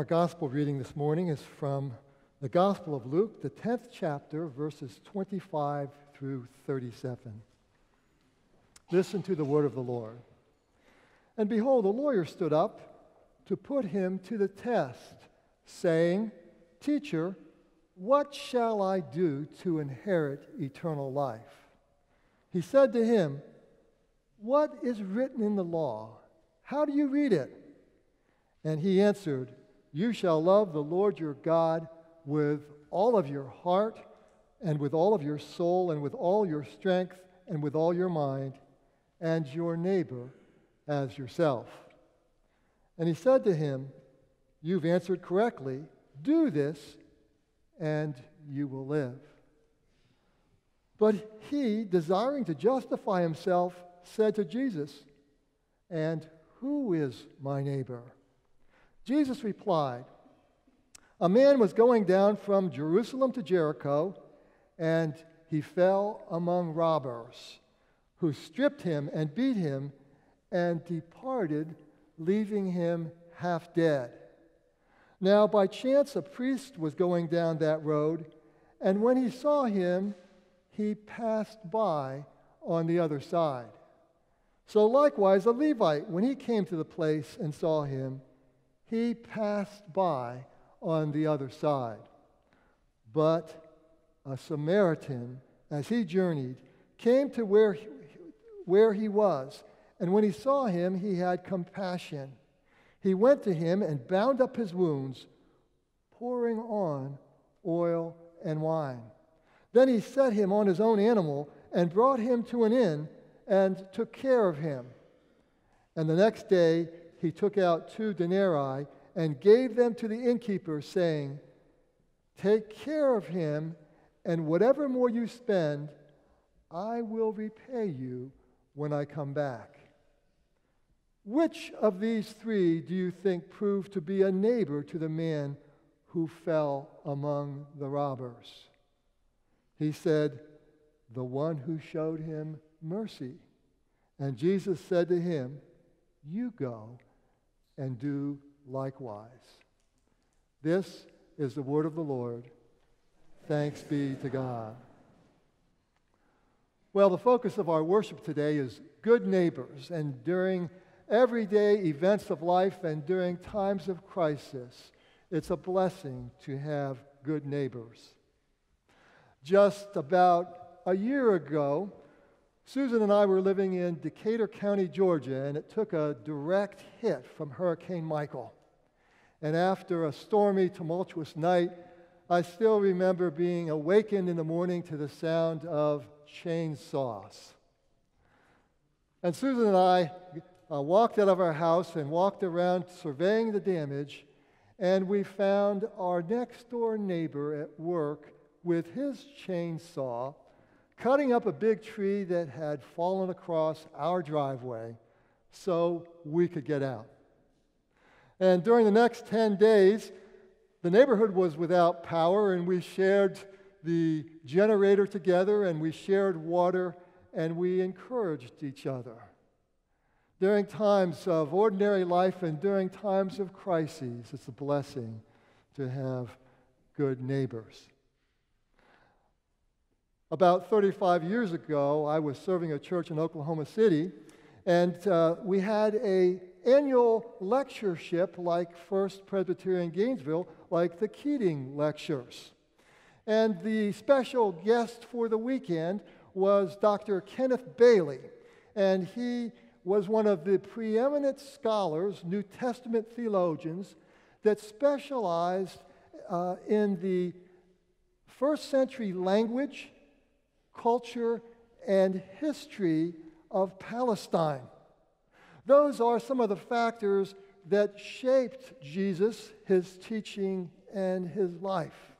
Our gospel reading this morning is from the Gospel of Luke, the 10th chapter, verses 25 through 37. Listen to the word of the Lord. And behold, a lawyer stood up to put him to the test, saying, Teacher, what shall I do to inherit eternal life? He said to him, What is written in the law? How do you read it? And he answered, You shall love the Lord your God with all of your heart, and with all of your soul, and with all your strength, and with all your mind, and your neighbor as yourself. And he said to him, You've answered correctly. Do this, and you will live. But he, desiring to justify himself, said to Jesus, And who is my neighbor? Jesus replied, A man was going down from Jerusalem to Jericho, and he fell among robbers, who stripped him and beat him and departed, leaving him half dead. Now, by chance, a priest was going down that road, and when he saw him, he passed by on the other side. So, likewise, a Levite, when he came to the place and saw him, he passed by on the other side. But a Samaritan, as he journeyed, came to where he, where he was, and when he saw him, he had compassion. He went to him and bound up his wounds, pouring on oil and wine. Then he set him on his own animal and brought him to an inn and took care of him. And the next day he took out two denarii and gave them to the innkeeper, saying, Take care of him, and whatever more you spend, I will repay you when I come back. Which of these three do you think proved to be a neighbor to the man who fell among the robbers? He said, The one who showed him mercy. And Jesus said to him, You go and do likewise. This is the word of the Lord. Thanks be to God. Well, the focus of our worship today is good neighbors. And during everyday events of life and during times of crisis, it's a blessing to have good neighbors. Just about a year ago, Susan and I were living in Decatur County, Georgia, and it took a direct hit from Hurricane Michael. And after a stormy, tumultuous night, I still remember being awakened in the morning to the sound of chainsaws. And Susan and I uh, walked out of our house and walked around surveying the damage, and we found our next door neighbor at work with his chainsaw cutting up a big tree that had fallen across our driveway so we could get out. And during the next 10 days, the neighborhood was without power, and we shared the generator together, and we shared water, and we encouraged each other during times of ordinary life and during times of crises. It's a blessing to have good neighbors. About 35 years ago, I was serving a church in Oklahoma City, and uh, we had a annual lectureship like First Presbyterian Gainesville, like the Keating Lectures. And the special guest for the weekend was Dr. Kenneth Bailey, and he was one of the preeminent scholars, New Testament theologians, that specialized uh, in the first century language, culture, and history of Palestine. Those are some of the factors that shaped Jesus, his teaching, and his life.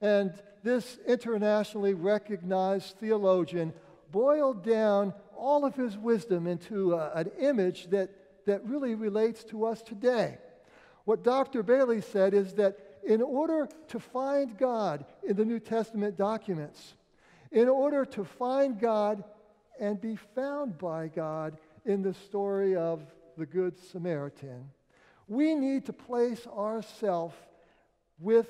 And this internationally recognized theologian boiled down all of his wisdom into a, an image that, that really relates to us today. What Dr. Bailey said is that in order to find God in the New Testament documents, in order to find God and be found by God in the story of the Good Samaritan, We need to place ourselves with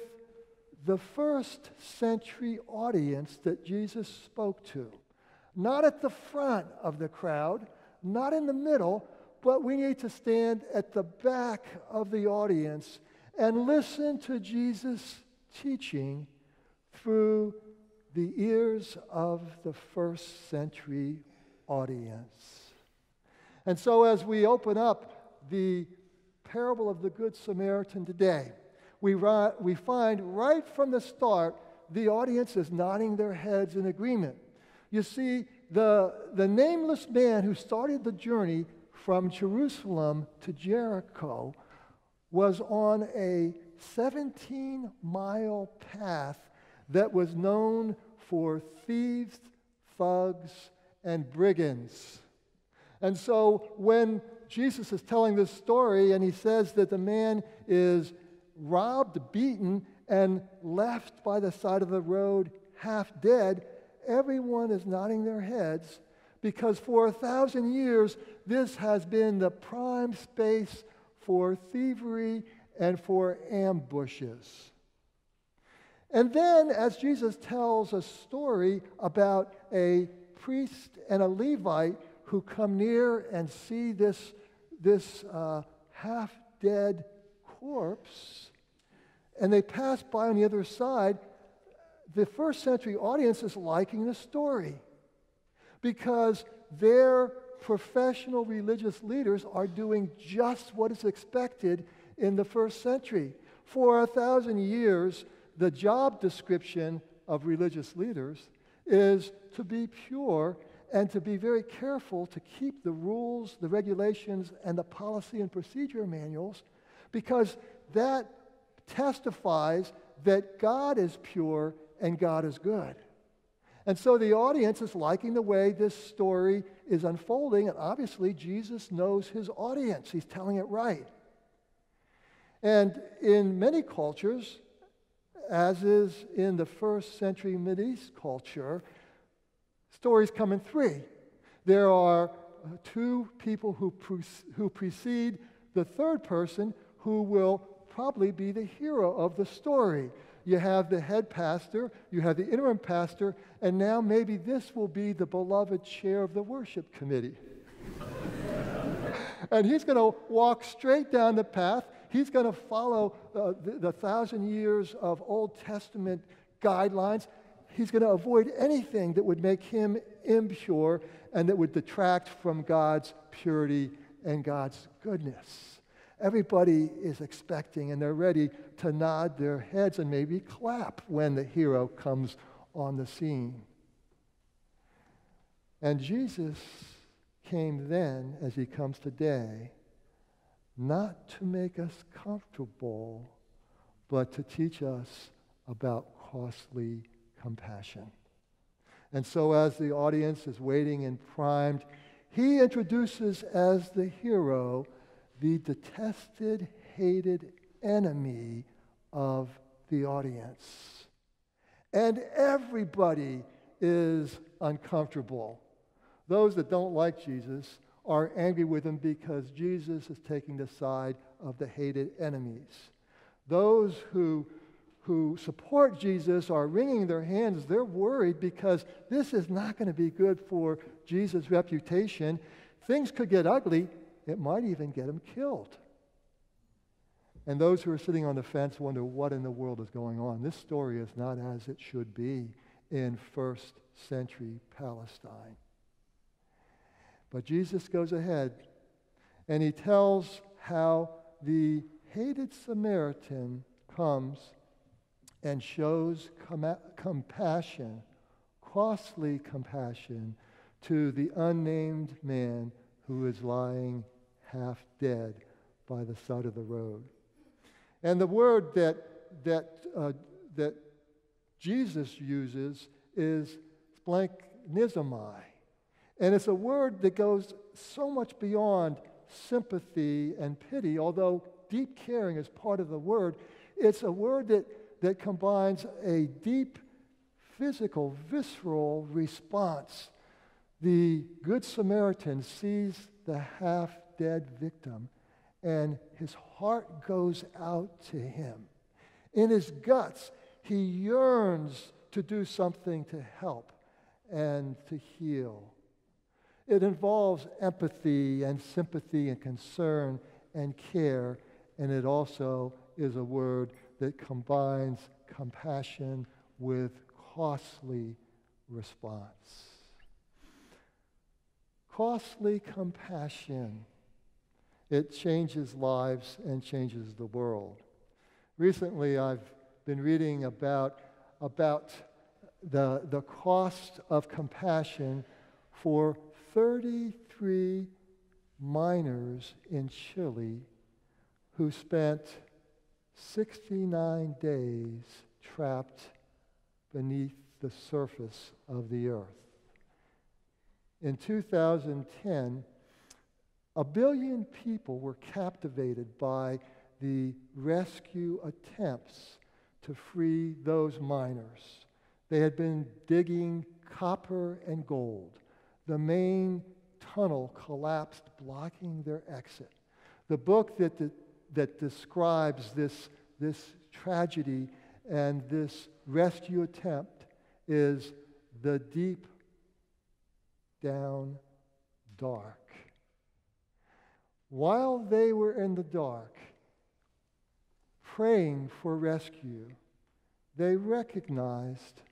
the first century audience that Jesus spoke to. Not at the front of the crowd, not in the middle, but we need to stand at the back of the audience and listen to Jesus' teaching through the ears of the first century audience. And so, as we open up the parable of the Good Samaritan today, we, we find right from the start the audience is nodding their heads in agreement. You see, the, the nameless man who started the journey from Jerusalem to Jericho was on a 17 mile path that was known for thieves, thugs, and brigands. And so when Jesus is telling this story and he says that the man is robbed, beaten, and left by the side of the road half dead, everyone is nodding their heads because for a thousand years, this has been the prime space for thievery and for ambushes. And then, as Jesus tells a story about a priest and a Levite who come near and see this, this uh, half dead corpse, and they pass by on the other side, the first century audience is liking the story because their professional religious leaders are doing just what is expected in the first century. For a thousand years, the job description of religious leaders is to be pure and to be very careful to keep the rules, the regulations, and the policy and procedure manuals because that testifies that God is pure and God is good. And so the audience is liking the way this story is unfolding, and obviously Jesus knows his audience. He's telling it right. And in many cultures, as is in the first century Mideast culture, stories come in three. There are uh, two people who, pre- who precede the third person who will probably be the hero of the story you have the head pastor, you have the interim pastor, and now maybe this will be the beloved chair of the worship committee. and he's going to walk straight down the path. He's going to follow uh, the, the thousand years of Old Testament guidelines. He's going to avoid anything that would make him impure and that would detract from God's purity and God's goodness. Everybody is expecting and they're ready to nod their heads and maybe clap when the hero comes on the scene. And Jesus came then, as he comes today, not to make us comfortable, but to teach us about costly compassion. And so, as the audience is waiting and primed, he introduces as the hero the detested, hated enemy of the audience. And everybody is uncomfortable. Those that don't like Jesus are angry with him because Jesus is taking the side of the hated enemies. Those who, who support Jesus are wringing their hands. They're worried because this is not going to be good for Jesus' reputation. Things could get ugly it might even get him killed. And those who are sitting on the fence wonder what in the world is going on. This story is not as it should be in first century Palestine. But Jesus goes ahead and he tells how the hated Samaritan comes and shows com- compassion, costly compassion, to the unnamed man who is lying half dead by the side of the road. And the word that, that, uh, that Jesus uses is splanchnizomai. And it's a word that goes so much beyond sympathy and pity, although deep caring is part of the word. It's a word that, that combines a deep physical, visceral response. The Good Samaritan sees the half dead victim and his heart goes out to him. In his guts, he yearns to do something to help and to heal. It involves empathy and sympathy and concern and care, and it also is a word that combines compassion with costly response. Costly compassion. It changes lives and changes the world. Recently, I've been reading about, about the, the cost of compassion for 33 miners in Chile who spent 69 days trapped beneath the surface of the earth. In 2010, a billion people were captivated by the rescue attempts to free those miners. They had been digging copper and gold. The main tunnel collapsed, blocking their exit. The book that, that, that describes this, this tragedy and this rescue attempt is The Deep Down Dark. While they were in the dark, praying for rescue, they recognized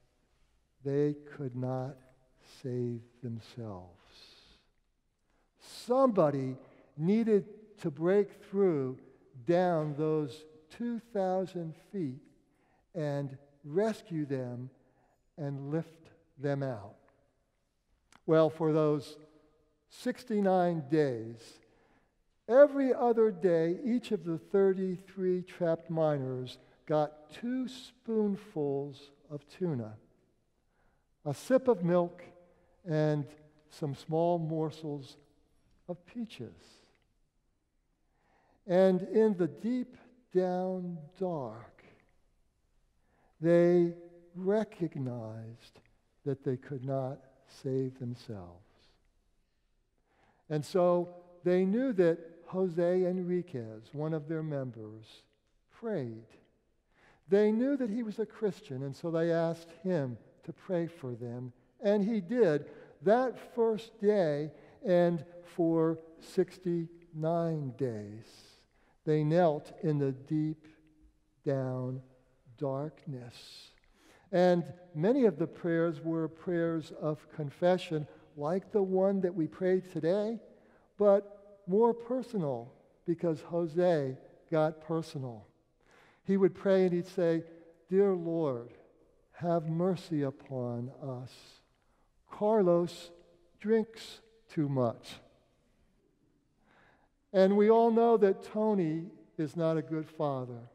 they could not save themselves. Somebody needed to break through down those 2,000 feet and rescue them and lift them out. Well, for those 69 days, every other day, each of the 33 trapped miners got two spoonfuls of tuna, a sip of milk, and some small morsels of peaches. And in the deep down dark, they recognized that they could not save themselves. And so they knew that Jose Henriquez, one of their members, prayed. They knew that he was a Christian, and so they asked him to pray for them. And he did that first day and for 69 days. They knelt in the deep down darkness. And many of the prayers were prayers of confession, like the one that we prayed today, but more personal because Jose got personal. He would pray and he'd say, Dear Lord, have mercy upon us. Carlos drinks too much. And we all know that Tony is not a good father.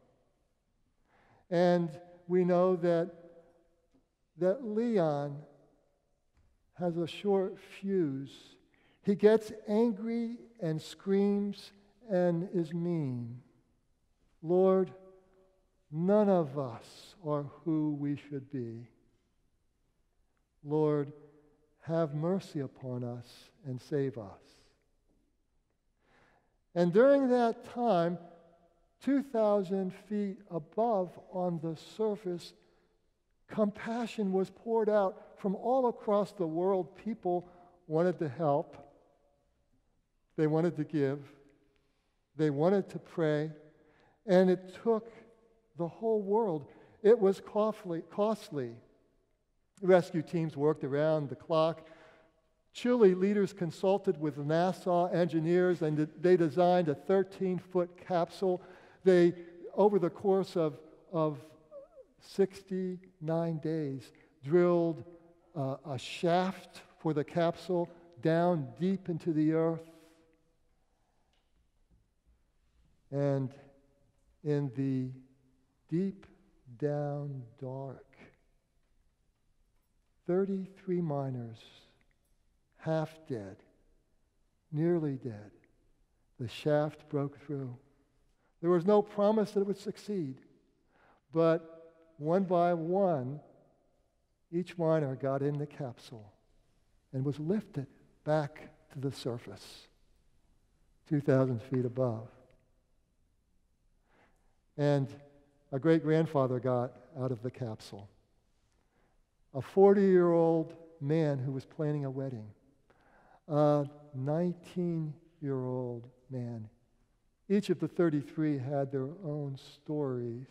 And we know that, that Leon has a short fuse. He gets angry and screams and is mean. Lord, none of us are who we should be. Lord, have mercy upon us and save us. And during that time, 2,000 feet above on the surface, compassion was poured out from all across the world. People wanted to help, they wanted to give, they wanted to pray, and it took the whole world. It was costly. costly. Rescue teams worked around the clock Chile leaders consulted with NASA engineers and they designed a 13 foot capsule. They, over the course of, of 69 days, drilled uh, a shaft for the capsule down deep into the earth. And in the deep down dark, 33 miners half dead, nearly dead. The shaft broke through. There was no promise that it would succeed, but one by one, each miner got in the capsule and was lifted back to the surface, 2,000 feet above. and a great grandfather got out of the capsule. A 40 year old man who was planning a wedding, a 19 year old man. Each of the 33 had their own stories.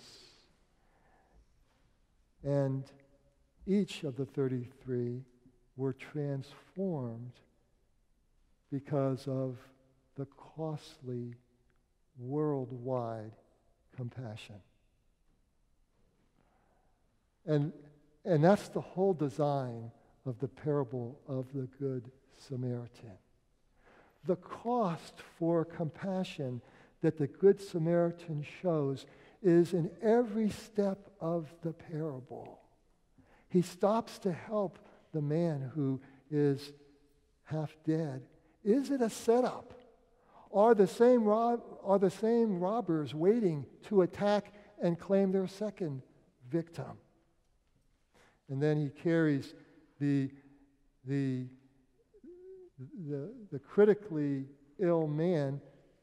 And each of the 33 were transformed because of the costly worldwide compassion. And, and that's the whole design of the parable of the Good Samaritan. The cost for compassion that the Good Samaritan shows is in every step of the parable. He stops to help the man who is half dead. Is it a setup? Are the same, rob- are the same robbers waiting to attack and claim their second victim? And then he carries the, the, the, the critically ill man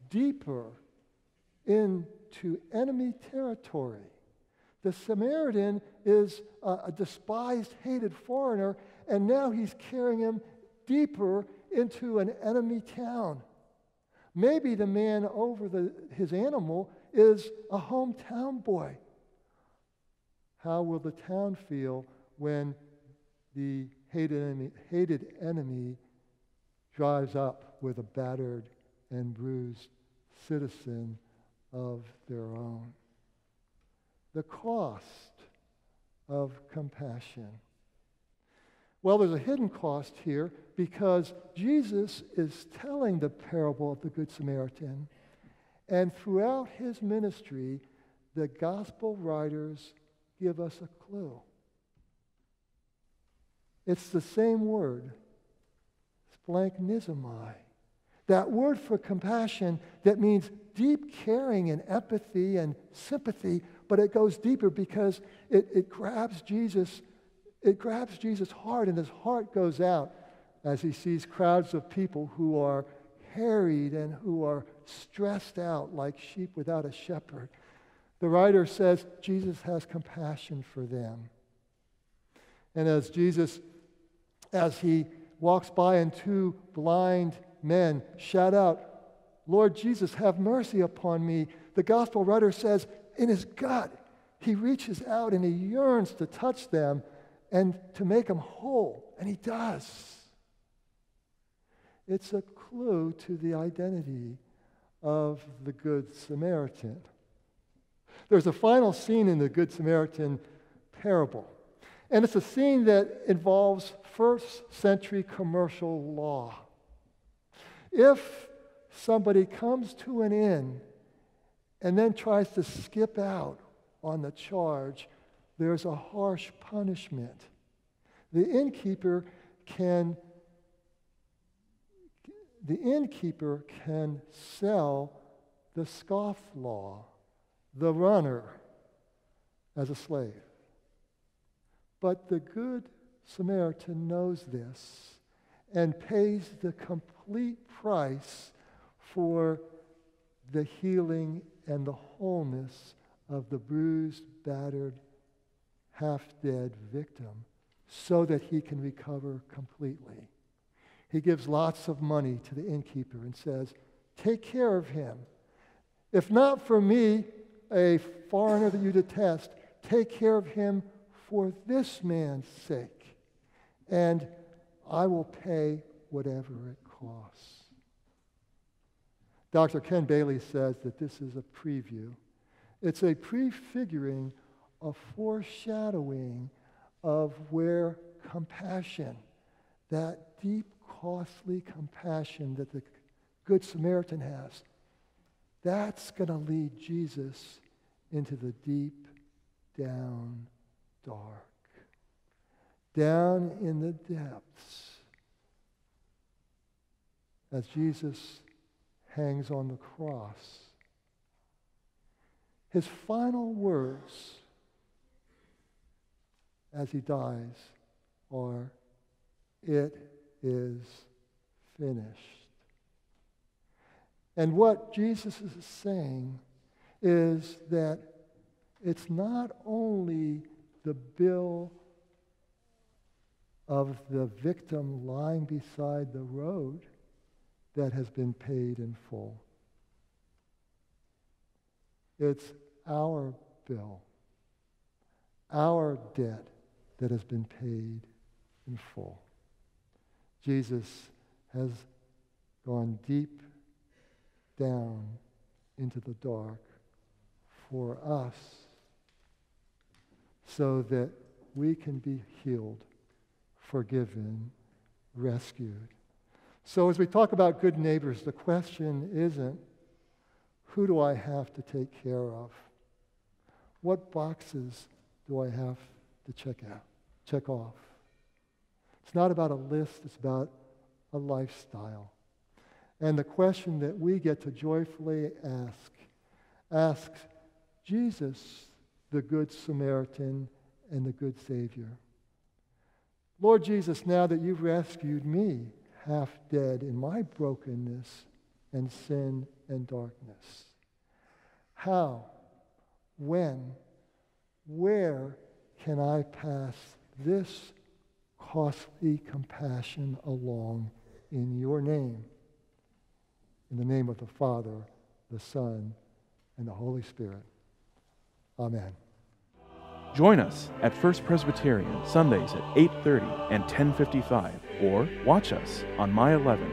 deeper into enemy territory. The Samaritan is a, a, despised, hated foreigner, and now he's carrying him deeper into an enemy town. Maybe the man over the, his animal is a hometown boy. How will the town feel when the hated enemy, hated enemy drives up with a battered and bruised citizen of their own. The cost of compassion. Well, there's a hidden cost here because Jesus is telling the parable of the Good Samaritan. And throughout his ministry, the gospel writers give us a clue. It's the same word, splanchnizomai. That word for compassion that means deep caring and empathy and sympathy, but it goes deeper because it, it grabs Jesus, it grabs Jesus' heart, and his heart goes out as he sees crowds of people who are harried and who are stressed out like sheep without a shepherd. The writer says Jesus has compassion for them. And as Jesus as he walks by and two blind men shout out, Lord Jesus, have mercy upon me. The gospel writer says, in his gut, he reaches out and he yearns to touch them and to make them whole. And he does. It's a clue to the identity of the Good Samaritan. There's a final scene in the Good Samaritan parable. And it's a scene that involves first century commercial law. If somebody comes to an inn and then tries to skip out on the charge, there's a harsh punishment. The innkeeper can the innkeeper can sell the scofflaw, the runner, as a slave. But the good Samaritan knows this and pays the complete price for the healing and the wholeness of the bruised, battered, half dead victim so that he can recover completely. He gives lots of money to the innkeeper and says, Take care of him. If not for me, a foreigner that you detest, take care of him for this man's sake and I will pay whatever it costs. Dr. Ken Bailey says that this is a preview. It's a prefiguring, a foreshadowing of where compassion, that deep, costly compassion that the Good Samaritan has, that's going to lead Jesus into the deep, down, dark down in the depths as Jesus hangs on the cross. His final words as he dies are, It is finished. And what Jesus is saying is that it's not only the bill of the victim lying beside the road that has been paid in full. It's our bill, our debt that has been paid in full. Jesus has gone deep down into the dark for us so that we can be healed, forgiven, rescued. So, as we talk about good neighbors, the question isn't who do I have to take care of? What boxes do I have to check out, check off? It's not about a list, it's about a lifestyle. And the question that we get to joyfully ask asks Jesus, the Good Samaritan and the Good Savior. Lord Jesus, now that you've rescued me, half dead in my brokenness and sin and darkness, how, when, where can I pass this costly compassion along in your name? In the name of the Father, the Son, and the Holy Spirit. Amen. Join us at First Presbyterian Sundays at 8:30 and 10:55 or watch us on My 11